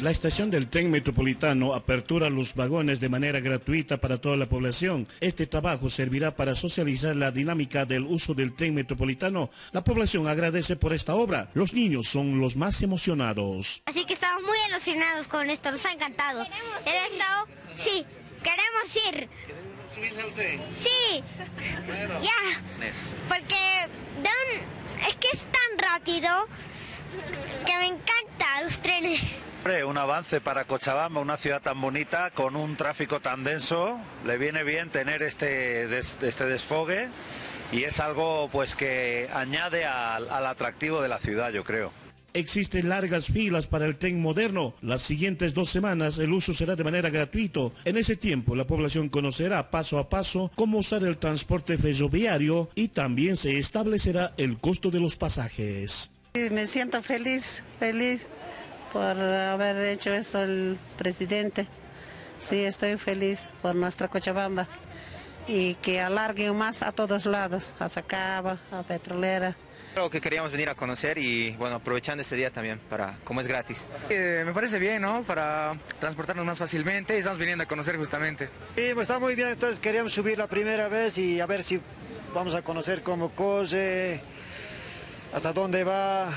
La estación del tren metropolitano apertura los vagones de manera gratuita para toda la población. Este trabajo servirá para socializar la dinámica del uso del tren metropolitano. La población agradece por esta obra. Los niños son los más emocionados. Así que estamos muy emocionados con esto, nos ha encantado. El estado, sí, queremos ir. ¿Subirse al tren? Sí, ya, porque dan- es que es tan rápido que me los trenes. Un avance para Cochabamba, una ciudad tan bonita, con un tráfico tan denso, le viene bien tener este, des- este desfogue y es algo pues que añade al, al atractivo de la ciudad, yo creo. Existen largas filas para el tren moderno. Las siguientes dos semanas el uso será de manera gratuito. En ese tiempo la población conocerá paso a paso cómo usar el transporte ferroviario y también se establecerá el costo de los pasajes. Sí, Me siento feliz, feliz por haber hecho eso el presidente. Sí, estoy feliz por nuestra Cochabamba y que alarguen más a todos lados, a Sacaba, a Petrolera. Creo que queríamos venir a conocer y bueno, aprovechando este día también, para como es gratis. Eh, me parece bien, ¿no? Para transportarnos más fácilmente y estamos viniendo a conocer justamente. Sí, pues está muy bien, entonces queríamos subir la primera vez y a ver si vamos a conocer cómo corre, hasta dónde va,